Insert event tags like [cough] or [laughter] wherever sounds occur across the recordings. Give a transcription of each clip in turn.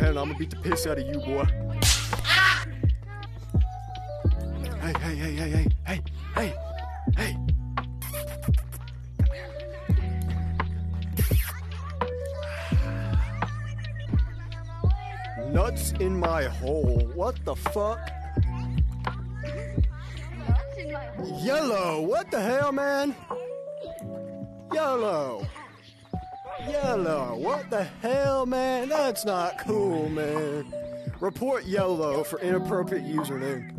man. I'm gonna beat the piss out of you, boy. Hey, hey, hey, hey, hey, hey, hey, hey. Nuts in my hole. What the fuck? Yellow. What the hell, man? Yellow. Yellow. What the hell, man? That's not cool, man. Report yellow for inappropriate username.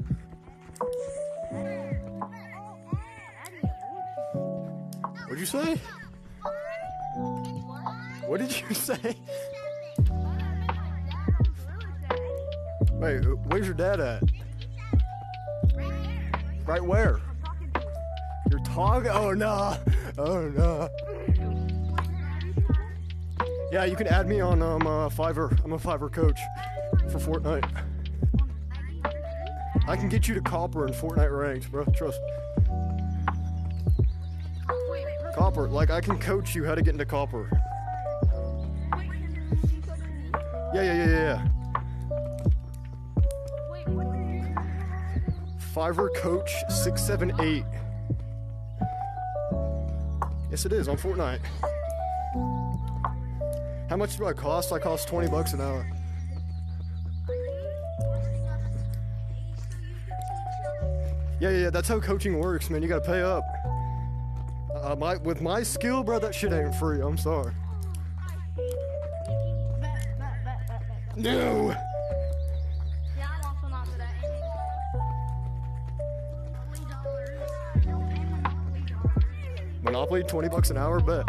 What'd you say? What did you [laughs] say? Wait, where's your dad at? Right where? You're talking? Oh no! Oh no! Yeah, you can add me on um uh, Fiverr. I'm a Fiverr coach for Fortnite. I can get you to copper in Fortnite ranks, bro. Trust. Copper, like I can coach you how to get into copper. Yeah, yeah, yeah, yeah. Fiverr Coach 678. Yes, it is on Fortnite. How much do I cost? I cost 20 bucks an hour. Yeah, yeah, that's how coaching works, man. You gotta pay up. Uh, my, with my skill, bro, that shit ain't free. I'm sorry. No! Monopoly, 20 bucks an hour, bet.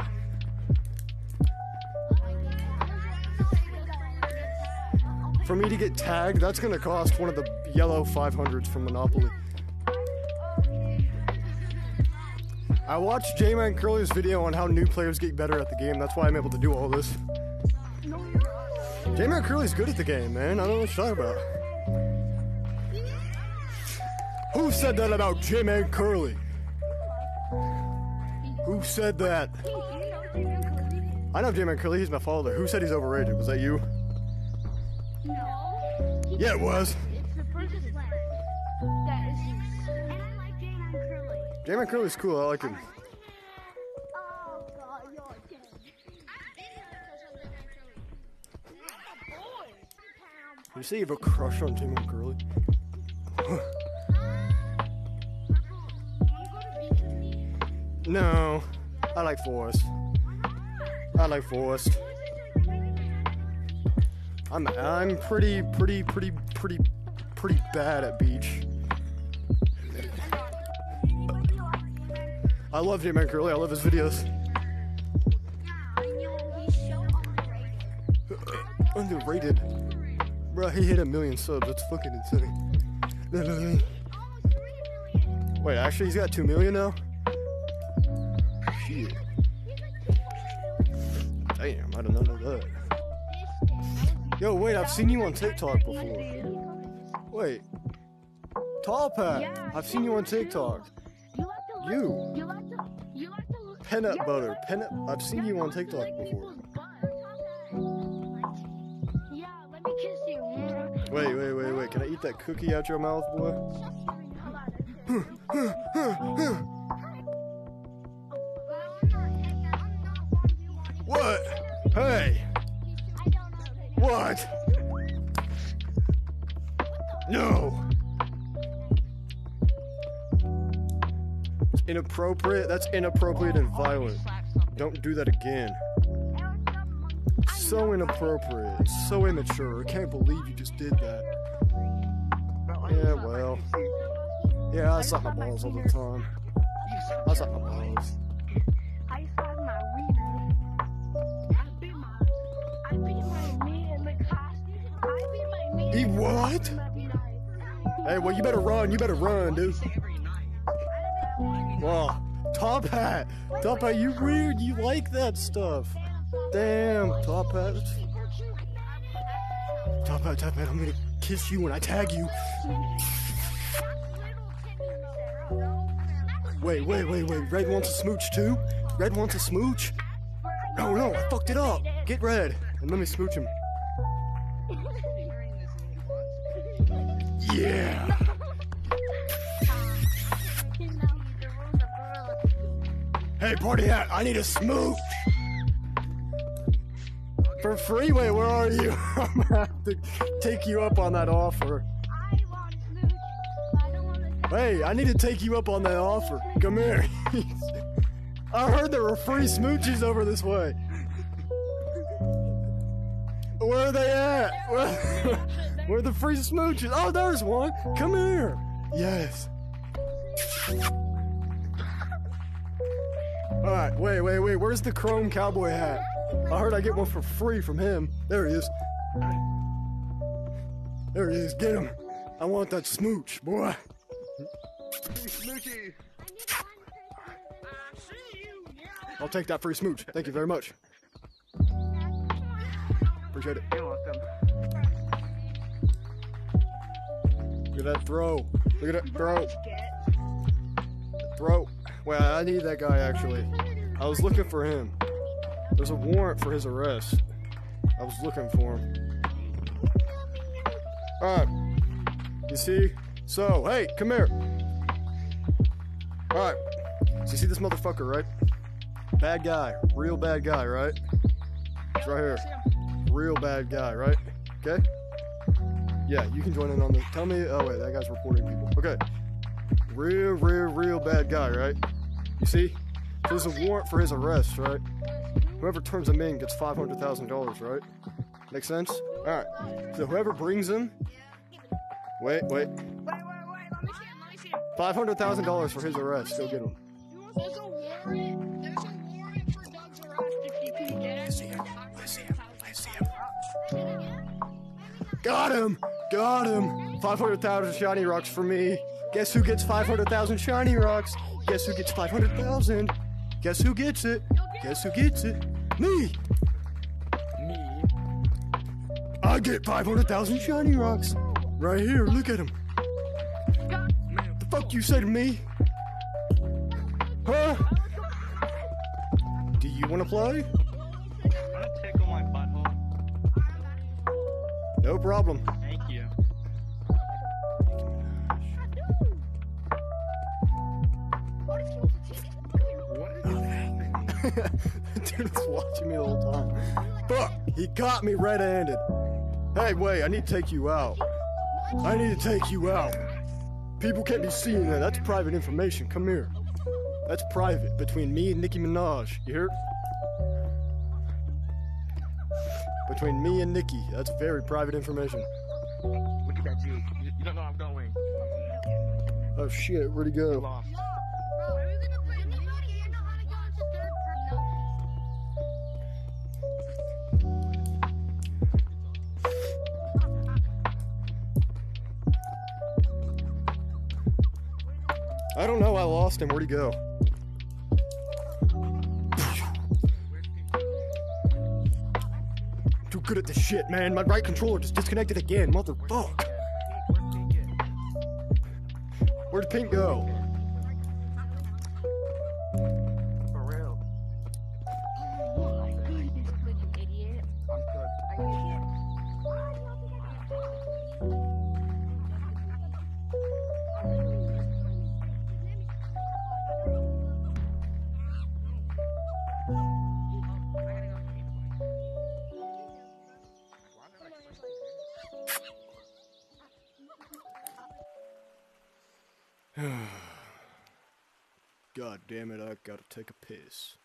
For me to get tagged, that's gonna cost one of the yellow 500s from Monopoly. I watched J-Man Curly's video on how new players get better at the game. That's why I'm able to do all this. J-Man Curly's good at the game, man. I don't know what you're talking about. Who said that about J-Man Curly? Who said that? I know J-Man Curly. He's my follower. Who said he's overrated? Was that you? Yeah, it was. It's the Land. That is. And I like J-Man Curly. J-Man Curly's cool. I like him. Oh, God, you're dead. You say you have a crush on J-Man Curly? No, I like Forrest. I like Forrest. I'm I'm pretty pretty pretty pretty pretty bad at beach. I love J-Man Curly. I love his videos. Uh, underrated. Bro, he hit a million subs. That's fucking insane. Wait, actually, he's got two million now. Shit. Damn, I did not know that. Yo, wait, I've seen you on TikTok before. Wait. Tall Pat, I've seen you on TikTok. You. You like to, you like to look Peanut butter. Peanut. I've seen you on TikTok before. Yeah, let me kiss you. Wait, wait, wait, wait. Can I eat that cookie out your mouth, boy? What? Hey, what? No. It's inappropriate. That's inappropriate and violent. Don't do that again. So inappropriate. So immature. I can't believe you just did that. Yeah, well. Yeah, I suck my balls all the time. I suck my balls. Eat what? Hey, well, you better run. You better run, dude. Wow. Top hat. Top hat, you weird. You like that stuff. Damn, top hat. Top hat, top hat, I'm gonna kiss you when I tag you. Wait, wait, wait, wait. Red wants a smooch too? Red wants a smooch? No, no, I fucked it up. Get red and let me smooch him. Yeah. Hey, party hat, I need a smooch. For freeway, where are you? [laughs] I'm gonna have to take you up on that offer. Hey, I need to take you up on that offer. Come here. [laughs] I heard there were free smooches over this way. Where are they at? [laughs] Where, where are the free smooches? Oh, there's one. Come here. Yes. Alright, wait, wait, wait. Where's the chrome cowboy hat? I heard I get one for free from him. There he is. There he is. Get him. I want that smooch, boy. Smoochie. I'll take that free smooch. Thank you very much. Appreciate it. You're welcome. Look at that throw. Look at that throw. Throw. Well, I need that guy actually. I was looking for him. There's a warrant for his arrest. I was looking for him. Alright. You see? So, hey, come here. Alright. So you see this motherfucker, right? Bad guy. Real bad guy, right? It's right here. Real bad guy, right? Okay? Yeah, you can join in on the. Tell me. Oh, wait, that guy's reporting people. Okay. Real, real, real bad guy, right? You see? So there's a warrant for his arrest, right? Whoever turns him in gets $500,000, right? Make sense? Alright. So whoever brings him. Wait, wait. Wait, wait, wait, let me see him, let me see him. $500,000 for his arrest. Go get him. There's a warrant, there's a warrant for Doug's arrest if you can get it. I see him, I see him, I see him. Got him! Got him! 500,000 shiny rocks for me. Guess who gets 500,000 shiny rocks? Guess who gets 500,000? Guess who gets it? Guess who gets it? Me! Me? I get 500,000 shiny rocks. Right here, look at him. The fuck you say to me? Huh? Do you wanna play? wanna tickle my butthole? No problem. [laughs] Dude was watching me the whole time. Fuck! He caught me red-handed. Hey, wait, I need to take you out. I need to take you out. People can't be seeing that. That's private information. Come here. That's private between me and Nicki Minaj. You hear? Between me and Nicki. That's very private information. Look at that dude. You, don't know I'm going. Oh shit, where'd he go? I don't know. I lost him. Where'd he go? Too good at this shit, man. My right controller just disconnected again. Motherfuck. Where'd Pink go? God damn it, I gotta take a piss.